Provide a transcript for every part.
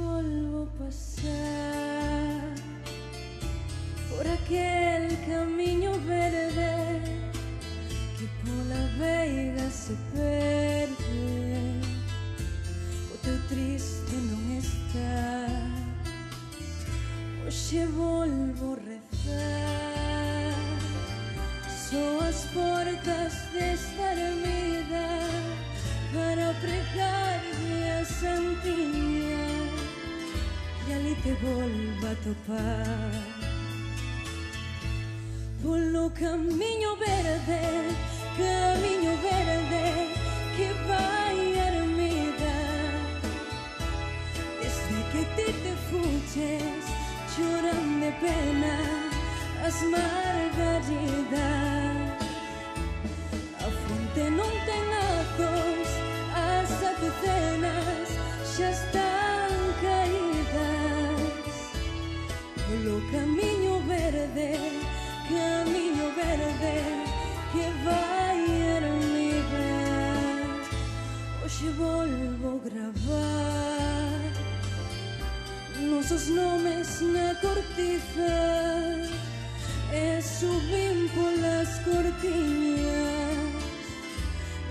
volvo pasar por aquel camino verde que por la veiga se perde. O teu triste non está, hoxe volvo rezar. Só as portas desta ermida topar polo camiño verde camiño verde que vai a ermida desde que ti te fuches choran de pena as margaridas polo camiño verde camiño verde que vai ermida hoxe volvo gravar nosos nomes na cortiza e subín polas cortiñas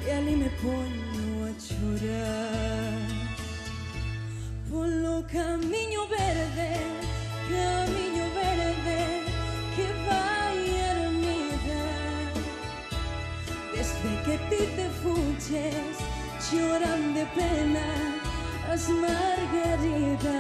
e ali me poño a chorar. Polo camiño verde te fuches lloran de pena las margaritas.